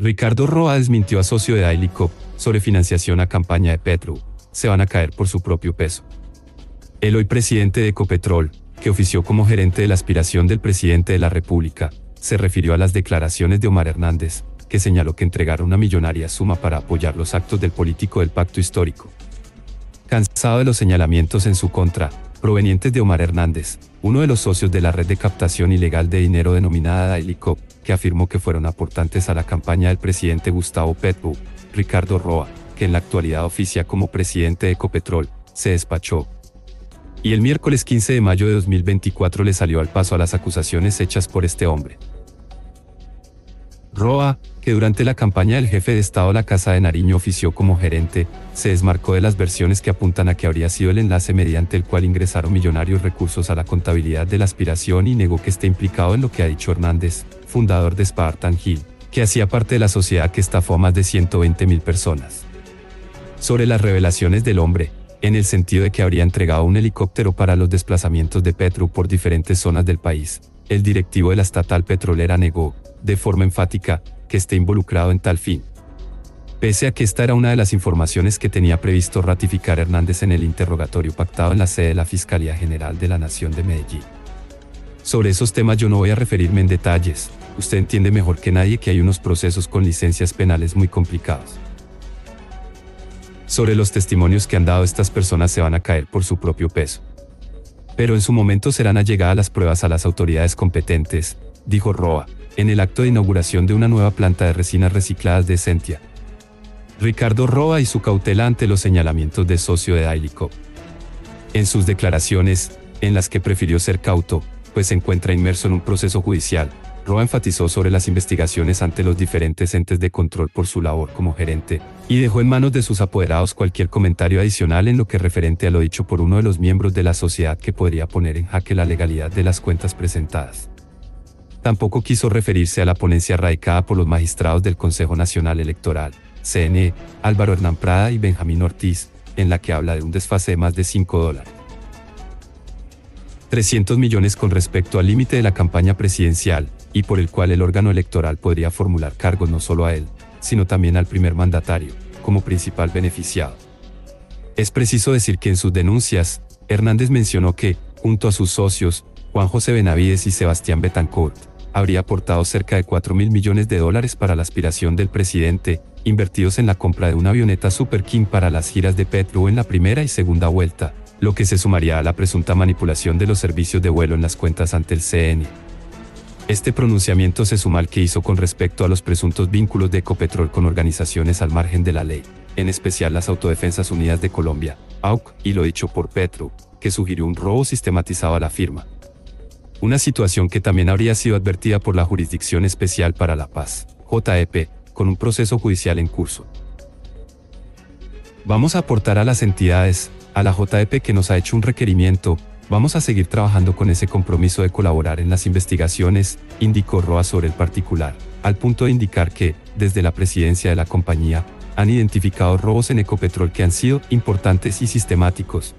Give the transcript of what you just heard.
Ricardo Roa desmintió a socio de Ailicop sobre financiación a campaña de Petro. Se van a caer por su propio peso. El hoy presidente de Ecopetrol, que ofició como gerente de la aspiración del presidente de la República, se refirió a las declaraciones de Omar Hernández, que señaló que entregaron una millonaria suma para apoyar los actos del político del pacto histórico. Cansado de los señalamientos en su contra, provenientes de Omar Hernández, uno de los socios de la red de captación ilegal de dinero denominada Dailicop, que afirmó que fueron aportantes a la campaña del presidente Gustavo Petro, Ricardo Roa, que en la actualidad oficia como presidente de Ecopetrol, se despachó. Y el miércoles 15 de mayo de 2024 le salió al paso a las acusaciones hechas por este hombre. Roa, que durante la campaña del jefe de Estado la Casa de Nariño ofició como gerente, se desmarcó de las versiones que apuntan a que habría sido el enlace mediante el cual ingresaron millonarios recursos a la contabilidad de la aspiración y negó que esté implicado en lo que ha dicho Hernández, fundador de Spartan Hill, que hacía parte de la sociedad que estafó a más de 120 mil personas. Sobre las revelaciones del hombre, en el sentido de que habría entregado un helicóptero para los desplazamientos de Petro por diferentes zonas del país, el directivo de la estatal petrolera negó, de forma enfática, que esté involucrado en tal fin. Pese a que esta era una de las informaciones que tenía previsto ratificar Hernández en el interrogatorio pactado en la sede de la Fiscalía General de la Nación de Medellín. Sobre esos temas yo no voy a referirme en detalles, usted entiende mejor que nadie que hay unos procesos con licencias penales muy complicados. Sobre los testimonios que han dado estas personas se van a caer por su propio peso. Pero en su momento serán allegadas las pruebas a las autoridades competentes, dijo Roa, en el acto de inauguración de una nueva planta de resinas recicladas de Sentia. Ricardo Roa y su cautela ante los señalamientos de socio de Dailico. En sus declaraciones, en las que prefirió ser cauto, pues se encuentra inmerso en un proceso judicial. Roa enfatizó sobre las investigaciones ante los diferentes entes de control por su labor como gerente, y dejó en manos de sus apoderados cualquier comentario adicional en lo que referente a lo dicho por uno de los miembros de la sociedad que podría poner en jaque la legalidad de las cuentas presentadas. Tampoco quiso referirse a la ponencia radicada por los magistrados del Consejo Nacional Electoral, CNE, Álvaro Hernán Prada y Benjamín Ortiz, en la que habla de un desfase de más de 5 dólares. 300 millones con respecto al límite de la campaña presidencial, y por el cual el órgano electoral podría formular cargos no solo a él, sino también al primer mandatario, como principal beneficiado. Es preciso decir que en sus denuncias, Hernández mencionó que, junto a sus socios, Juan José Benavides y Sebastián Betancourt, habría aportado cerca de 4 mil millones de dólares para la aspiración del presidente, invertidos en la compra de una avioneta Super King para las giras de Petro en la primera y segunda vuelta, lo que se sumaría a la presunta manipulación de los servicios de vuelo en las cuentas ante el CN. Este pronunciamiento se suma al que hizo con respecto a los presuntos vínculos de Ecopetrol con organizaciones al margen de la ley, en especial las Autodefensas Unidas de Colombia, AUC, y lo dicho por Petro, que sugirió un robo sistematizado a la firma. Una situación que también habría sido advertida por la Jurisdicción Especial para la Paz, JEP, con un proceso judicial en curso. Vamos a aportar a las entidades, a la JEP que nos ha hecho un requerimiento, vamos a seguir trabajando con ese compromiso de colaborar en las investigaciones, indicó Roa sobre el particular, al punto de indicar que, desde la presidencia de la compañía, han identificado robos en Ecopetrol que han sido importantes y sistemáticos,